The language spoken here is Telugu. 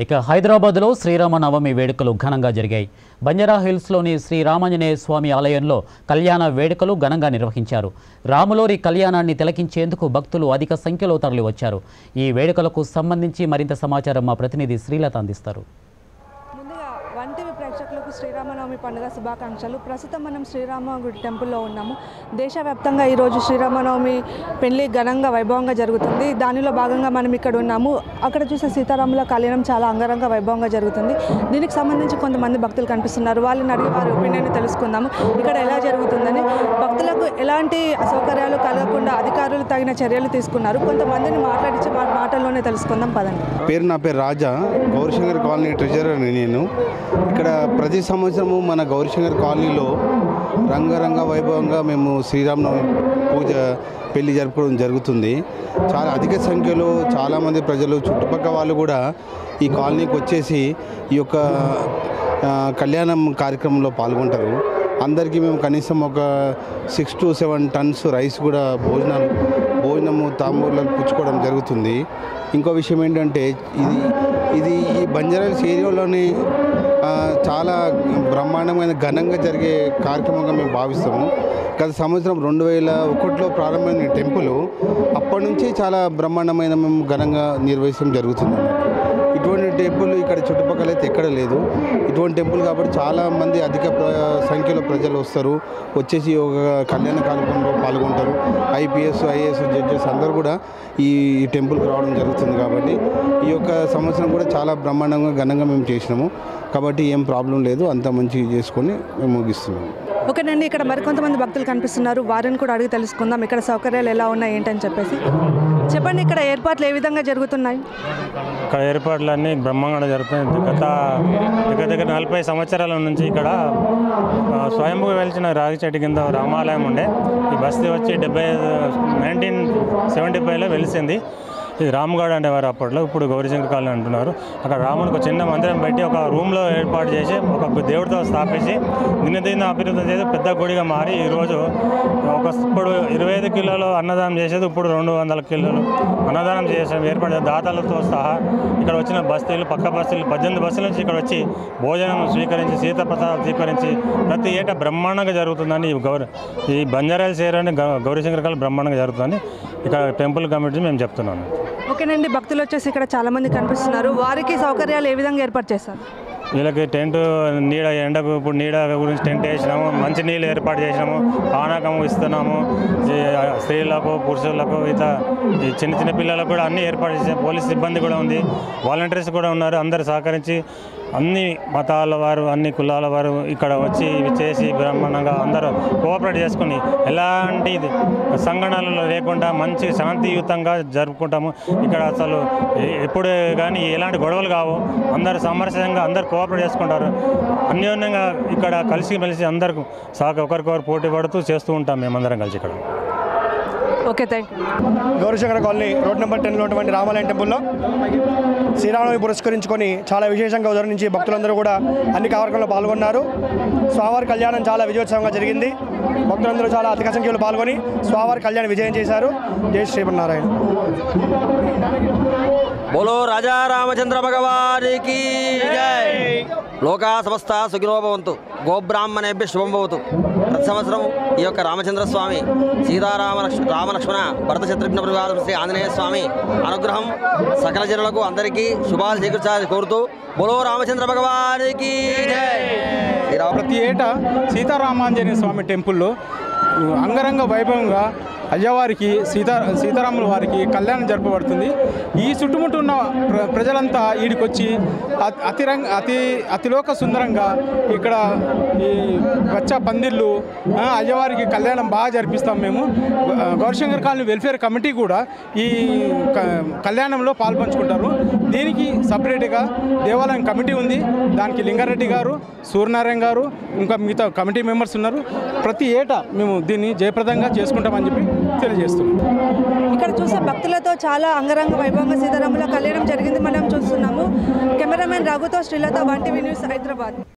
ఇక హైదరాబాద్లో శ్రీరామనవమి వేడుకలు ఘనంగా జరిగాయి. బంజారా హిల్స్లోని శ్రీరామాంజనేయ స్వామి ఆలయంలో కళ్యాణ వేడుకలు ఘనంగా నిర్వహించారు. రాములోరి కళ్యాణాన్ని తిలకించేందుకు భక్తులు అధిక సంఖ్యలో తరలివచ్చారు. ఈ వేడుకలకు సంబంధించి మరింత సమాచారం మా ప్రతినిధి శ్రీలత అందిస్తారు. ఎన్టీవీ ప్రేక్షకులకు శ్రీరామనవమి పండుగ శుభాకాంక్షలు. ప్రస్తుతం మనం శ్రీరామ గుడి టెంపుల్లో ఉన్నాము. దేశవ్యాప్తంగా ఈరోజు శ్రీరామనవమి పెళ్ళి ఘనంగా వైభవంగా జరుగుతుంది. దానిలో భాగంగా మనం ఇక్కడ ఉన్నాము. అక్కడ చూసే సీతారాముల కళ్యాణం చాలా అంగరంగ వైభవంగా జరుగుతుంది. దీనికి సంబంధించి కొంతమంది భక్తులు కనిపిస్తున్నారు. వాళ్ళని అడిగి వారి ఒపీనియన్ తెలుసుకుందాము. ఇక్కడ ఎలా జరుగుతుందని. భక్తులకు ఎలాంటి అసౌకర్యాలు కలగకుండా అధికారులు తగిన చర్యలు తీసుకున్నారు. కొంతమందిని మాట్లాడించి వారి మాటల్లోనే తెలుసుకుందాం. పదండి. పేరు నా పేరు రాజా. గౌరీశంకర్ కాలనీ ట్రెజరర్ నేను. ఇక్కడ ప్రతి సంవత్సరము మన గౌరీశంకర్ కాలనీలో రంగరంగ వైభవంగా మేము శ్రీరామనవమి పూజ పెళ్ళి జరుపుకోవడం జరుగుతుంది. చాలా అధిక సంఖ్యలో చాలామంది ప్రజలు చుట్టుపక్కల వాళ్ళు కూడా ఈ కాలనీకి వచ్చేసి ఈ యొక్క కళ్యాణం కార్యక్రమంలో పాల్గొంటారు. అందరికీ మేము కనీసం ఒక six to seven tons rice కూడా భోజనాలు భోజనము తాంబూలాలు పుచ్చుకోవడం జరుగుతుంది. ఇంకో విషయం ఏంటంటే ఇది ఇది ఈ బంజారాస్ ఏరియాలోనే చాలా బ్రహ్మాండమైన ఘనంగా జరిగే కార్యక్రమంగా మేము భావిస్తాము. గత సంవత్సరం రెండు వేల ఒకటిలో ప్రారంభమైన టెంపుల్ అప్పటి నుంచి చాలా బ్రహ్మాండమైన మేము ఘనంగా నిర్వహించడం జరుగుతుంది. ఇటువంటి టెంపుల్ ఇక్కడ చుట్టుపక్కల అయితే ఎక్కడ లేదు. ఇటువంటి టెంపుల్ కాబట్టి చాలా మంది అధిక ప్ర- సంఖ్యలో ప్రజలు వస్తారు. వచ్చేసి ఒక కళ్యాణ కార్యక్రమంలో పాల్గొంటారు. ఐపీఎస్ ఐఏఎస్ జడ్జెస్ అందరూ కూడా ఈ టెంపుల్కి రావడం జరుగుతుంది కాబట్టి ఈ యొక్క సంవత్సరం కూడా చాలా బ్రహ్మాండంగా ఘనంగా మేము చేసినాము. కాబట్టి ఏం ప్రాబ్లం లేదు. అంత మంచిగా చేసుకొని మేము ముగిస్తున్నాము. ఓకేనండి ఇక్కడ మరికొంతమంది భక్తులు కనిపిస్తున్నారు. వారిని కూడా అడిగి తెలుసుకుందాం. ఇక్కడ సౌకర్యాలు ఎలా ఉన్నాయి ఏంటని చెప్పేసి. చెప్పండి ఇక్కడ ఏర్పాట్లు ఏ విధంగా జరుగుతున్నాయి? ఇక్కడ ఏర్పాట్లన్నీ బ్రహ్మాండంగా జరుగుతున్నాయి. గత దగ్గర దగ్గర నలభై సంవత్సరాల నుంచి ఇక్కడ స్వయంగా వెలిచిన రాగి చెట్టు కింద రామాలయం ఉండే. ఈ బస్తీ వచ్చి డెబ్బై నైన్టీన్ సెవెంటీ ఫైవ్లో వెలిసింది. ఇది రామ్గఢ్ అనేవారు అప్పట్లో ఇప్పుడు గౌరీశంకర్ కాలనీ అంటున్నారు. అక్కడ రామునికి ఒక చిన్న మందిరం పెట్టి ఒక రూమ్లో ఏర్పాటు చేసి ఒక దేవుడితో స్థాపించి దినదిన అభివృద్ధి చేసి పెద్ద గుడిగా మారి ఈరోజు ఒక ఇప్పుడు ఇరవై ఐదు కిలోలు అన్నదానం చేసేది ఇప్పుడు రెండు వందల కిలోలు అన్నదానం చేసాం ఏర్పాటు దాతలతో సహా ఇక్కడ వచ్చిన బస్తీలు పక్క బస్తీలు పద్దెనిమిది బస్సుల నుంచి ఇక్కడ వచ్చి భోజనం స్వీకరించి సీతప్రసాదం స్వీకరించి ప్రతి ఏటా బ్రహ్మాండంగా జరుగుతుందని ఈ గౌర ఈ బంజారాలు చేరని గౌరీశంకర్ కాలు బ్రహ్మాండంగా జరుగుతుందని ఇక్కడ టెంపుల్ కమిటీ మేము చెప్తున్నాను. ఓకేనండి భక్తులు వచ్చేసి ఇక్కడ చాలా మంది కనిపిస్తున్నారు. వారికి సౌకర్యాలు ఏ విధంగా ఏర్పాటు చేస్తారు వీళ్ళకి టెంట్ నీడ ఎండకు ఇప్పుడు నీడ గురించి టెంట్ వేసినాము మంచి నీళ్ళు ఏర్పాటు చేసినాము పానకము ఇస్తున్నాము స్త్రీలకు పురుషులకు ఇత ఈ చిన్న చిన్న పిల్లలకు కూడా అన్ని ఏర్పాటు చేసాం పోలీస్ సిబ్బంది కూడా ఉంది వాలంటీర్స్ కూడా ఉన్నారు అందరు సహకరించి అన్ని మతాల వారు అన్ని కులాల వారు ఇక్కడ వచ్చి చేసి బ్రహ్మాండంగా అందరూ కోఆపరేట్ చేసుకుని ఎలాంటి సంఘటనలు లేకుండా మంచి శాంతియుతంగా జరుపుకుంటాము. ఇక్కడ అసలు ఎప్పుడు కానీ ఎలాంటి గొడవలు కావు. అందరు సమరసంగా అందరు కోఆపరేట్ చేసుకుంటారు. అన్యోన్యంగా ఇక్కడ కలిసి మెలిసి అందరికి సాక ఒకరికొకరు పోటీ పడుతూ చేస్తూ ఉంటాం మేమందరం కలిసి ఇక్కడ. Okay thank you Gaurishankar colony road number టెన్లో ఉన్నటువంటి రామాలయం టెంపుల్లో శ్రీరామనవమి పురస్కరించుకొని చాలా విశేషంగా ఉదయం నుంచి భక్తులందరూ కూడా అన్ని కార్యక్రమంలో పాల్గొన్నారు. స్వామివారి కళ్యాణం చాలా విజయోత్సవంగా జరిగింది. భక్తులందరూ చాలా అధిక సంఖ్యలో పాల్గొని స్వామివారి కళ్యాణం విజయం చేశారు. జై శ్రీమన్నారాయణ. బోలో రాజా రామచంద్ర భగవానికి జై. లోకా సమస్త సుఖినో భవంతు. గోబ్రాహ్మణేభ్య శుభం భవతు. ప్రతి సంవత్సరం ఈ యొక్క రామచంద్ర స్వామి సీతారామ రామలక్ష్మణ భరత శత్రుఘ్న పరివారం శ్రీ ఆంజనేయ స్వామి అనుగ్రహం సకల జనులకు అందరికీ శుభాలు చేకూర్చాలని కోరుతూ బులో రామచంద్ర భగవానికి ప్రతి ఏటా సీతారామాంజనేయ స్వామి టెంపుల్లో అంగరంగ వైభవంగా అయ్యవారికి సీతా సీతారాముల వారికి కళ్యాణం జరపబడుతుంది. ఈ చుట్టుముట్టు ఉన్న ప్ర ప్రజలంతా ఈడికొచ్చి అతి రంగ అతి అతిలోక సుందరంగా ఇక్కడ ఈ వచ్చ పందిళ్ళు అయ్యవారికి కళ్యాణం బాగా జరిపిస్తాం మేము. గౌరీశంకర్ కాలనీ వెల్ఫేర్ కమిటీ కూడా ఈ క- కళ్యాణంలో పాల్పంచుకుంటారు. దీనికి సపరేట్గా దేవాలయం కమిటీ ఉంది. దానికి లింగారెడ్డి గారు సూర్యనారాయణ గారు ఇంకా మిగతా కమిటీ మెంబర్స్ ఉన్నారు. ప్రతి ఏటా మేము దీన్ని జయప్రదంగా చేసుకుంటామని చెప్పి తెలియజేస్తున్నాం ఇక్కడ చూసే భక్తులతో చాలా అంగరంగ వైభవంగా సీతారాముల కళ్యాణం జరిగింది మనం చూస్తున్నాము. కెమెరామెన్ రఘుతో శ్రీలత వంటి న్యూస్ హైదరాబాద్.